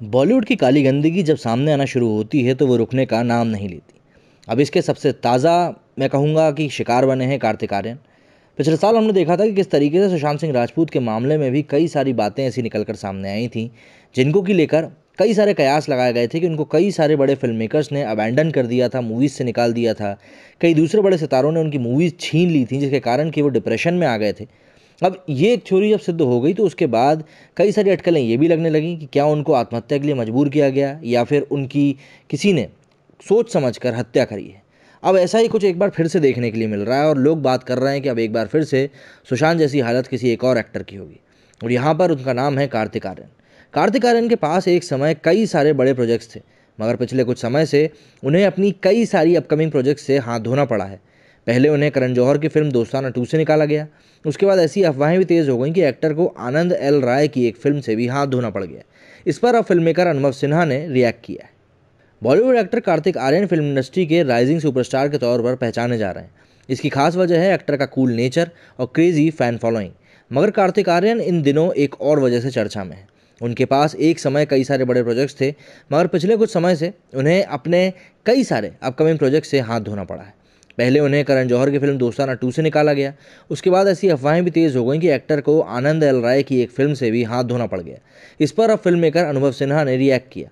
बॉलीवुड की काली गंदगी जब सामने आना शुरू होती है तो वो रुकने का नाम नहीं लेती। अब इसके सबसे ताज़ा मैं कहूँगा कि शिकार बने हैं कार्तिक आर्यन। पिछले साल हमने देखा था कि किस तरीके से सुशांत सिंह राजपूत के मामले में भी कई सारी बातें ऐसी निकल कर सामने आई थी, जिनको की लेकर कई सारे कयास लगाए गए थे कि उनको कई सारे बड़े फ़िल्म मेकर्स ने अबैंडन कर दिया था मूवीज़ से निकाल दिया था। कई दूसरे बड़े सितारों ने उनकी मूवीज़ छीन ली थी, जिसके कारण कि वो डिप्रेशन में आ गए थे। अब ये थ्योरी जब सिद्ध हो गई तो उसके बाद कई सारी अटकलें ये भी लगने लगीं कि क्या उनको आत्महत्या के लिए मजबूर किया गया, या फिर उनकी किसी ने सोच समझ कर हत्या करी है। अब ऐसा ही कुछ एक बार फिर से देखने के लिए मिल रहा है, और लोग बात कर रहे हैं कि अब एक बार फिर से सुशांत जैसी हालत किसी एक और एक्टर की होगी। और यहाँ पर उनका नाम है कार्तिक आर्यन। कार्तिक आर्यन के पास एक समय कई सारे बड़े प्रोजेक्ट्स थे, मगर पिछले कुछ समय से उन्हें अपनी कई सारी अपकमिंग प्रोजेक्ट्स से हाथ धोना पड़ा है। पहले उन्हें करण जौहर की फ़िल्म दोस्ताना टू से निकाला गया। उसके बाद ऐसी अफवाहें भी तेज़ हो गई कि एक्टर को आनंद एल राय की एक फ़िल्म से भी हाथ धोना पड़ गया। इस पर अब फ़िल्म मेकर अनुभव सिन्हा ने रिएक्ट किया है। Bollywood actor Kartik Aaryan film industry के राइजिंग सुपरस्टार के तौर पर पहचाने जा रहे हैं। इसकी खास वजह है एक्टर का कूल नेचर और क्रेजी फ़ैन फॉलोइंग। मगर कार्तिक आर्यन इन दिनों एक और वजह से चर्चा में है। उनके पास एक समय कई सारे बड़े प्रोजेक्ट्स थे, मगर पिछले कुछ समय से उन्हें अपने कई सारे अपकमिंग प्रोजेक्ट से हाथ धोना पड़ा है। पहले उन्हें करण जौहर की फ़िल्म दोस्ताना टू से निकाला गया। उसके बाद ऐसी अफवाहें भी तेज़ हो गई कि एक्टर को आनंद एल राय की एक फ़िल्म से भी हाथ धोना पड़ गया। इस पर अब फ़िल्म मेकर अनुभव सिन्हा ने रिएक्ट किया।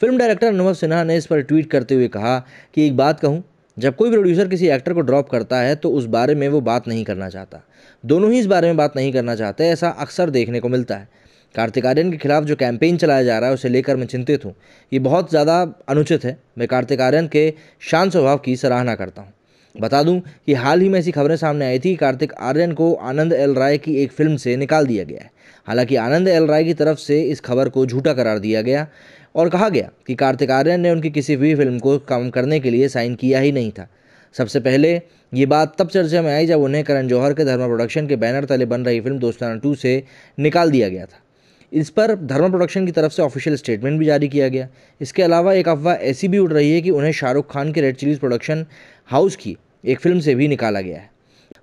फ़िल्म डायरेक्टर अनुभव सिन्हा ने इस पर ट्वीट करते हुए कहा कि एक बात कहूँ, जब कोई प्रोड्यूसर किसी एक्टर को ड्रॉप करता है तो उस बारे में वो बात नहीं करना चाहता। दोनों ही इस बारे में बात नहीं करना चाहते, ऐसा अक्सर देखने को मिलता है। कार्तिक आर्यन के खिलाफ जो कैंपेन चलाया जा रहा है, उसे लेकर मैं चिंतित हूँ। ये बहुत ज़्यादा अनुचित है। मैं कार्तिक आर्यन के शांत स्वभाव की सराहना करता हूँ। बता दूँ कि हाल ही में ऐसी खबरें सामने आई थी, कार्तिक आर्यन को आनंद एल राय की एक फ़िल्म से निकाल दिया गया है। हालाँकि आनंद एल राय की तरफ़ से इस खबर को झूठा करार दिया गया और कहा गया कि कार्तिक आर्यन ने उनकी किसी भी फ़िल्म को काम करने के लिए साइन किया ही नहीं था। सबसे पहले ये बात तब चर्चा में आई जब उन्हें करण जौहर के धर्मा प्रोडक्शन के बैनर तले बन रही फ़िल्म दोस्ताना टू से निकाल दिया गया था। इस पर धर्मा प्रोडक्शन की तरफ़ से ऑफिशियल स्टेटमेंट भी जारी किया गया। इसके अलावा एक अफवाह ऐसी भी उड़ रही है कि उन्हें शाहरुख खान के रेड चिलीज प्रोडक्शन हाउस की एक फ़िल्म से भी निकाला गया है।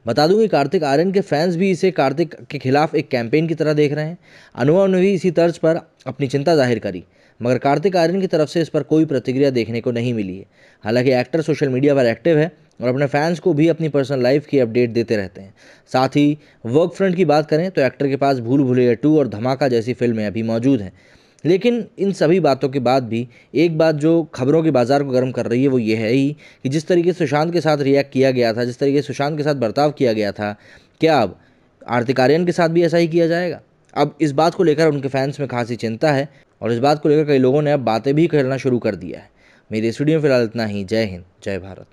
बता दूँ कि कार्तिक आर्यन के फैंस भी इसे कार्तिक के खिलाफ एक कैंपेन की तरह देख रहे हैं। अनुभव ने भी इसी तर्ज पर अपनी चिंता ज़ाहिर करी, मगर कार्तिक आर्यन की तरफ़ से इस पर कोई प्रतिक्रिया देखने को नहीं मिली है। हालाँकि एक्टर सोशल मीडिया पर एक्टिव है और अपने फैंस को भी अपनी पर्सनल लाइफ की अपडेट देते रहते हैं। साथ ही वर्क फ्रंट की बात करें तो एक्टर के पास भूल भुलैया टू और धमाका जैसी फ़िल्में अभी मौजूद हैं। लेकिन इन सभी बातों के बाद भी एक बात जो खबरों के बाज़ार को गर्म कर रही है, वो ये है ही कि जिस तरीके से सुशांत के साथ रिएक्ट किया गया था, जिस तरीके से सुशांत के साथ बर्ताव किया गया था, क्या अब आर्थिक आर्यन के साथ भी ऐसा ही किया जाएगा? अब इस बात को लेकर उनके फैंस में खासी चिंता है और इस बात को लेकर कई लोगों ने अब बातें भी करना शुरू कर दिया है। मेरे स्टूडियो में फ़िलहाल इतना ही। जय हिंद, जय भारत।